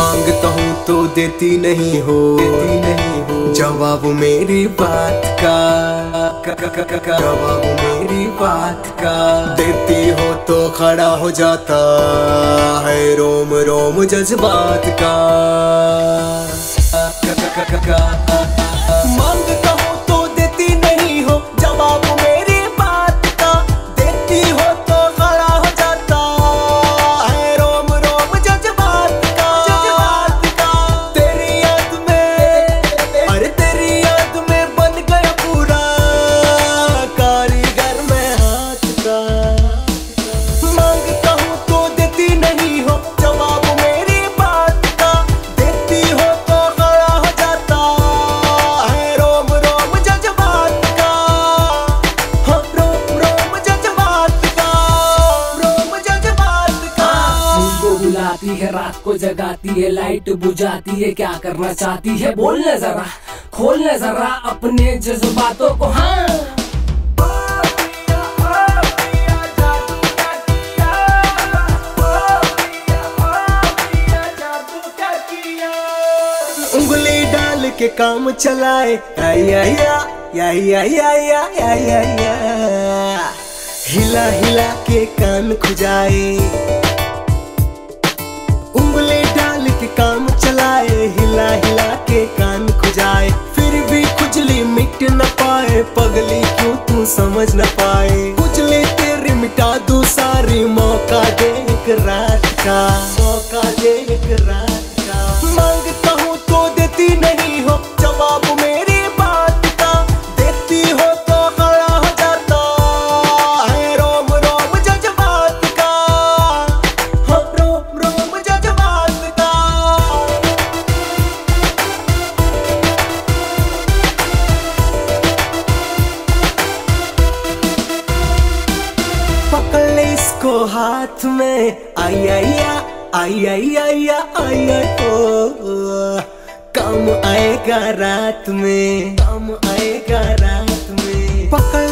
माँगता हूँ तो देती नहीं हो। देती नहीं हो जवाब मेरी बात का। जवाब मेरी बात का। देती हो तो खड़ा हो जाता है रोम रोम जज्बात का। आती है, रात को जगाती है लाइट बुझाती है, क्या करना चाहती है? बोल ले जरा, खोल ले जरा अपने जज्बातों को हाँ। उंगली डाल के काम चलाए हिला हिला के कान खुजाए। उंगली डाल के काम चलाए, हिला हिला के कान खुजाए। फिर भी खुजली मिट न पाए, पगली क्यों तू समझ न पाए? खुजली तेरी मिटा दू सारी, मौका दे रात का, मौका दे पकड़ ले इसको हाथ में। आई आई आई आई आई आई ओ। कम आएगा रात में। कम आएगा रात में। पकड़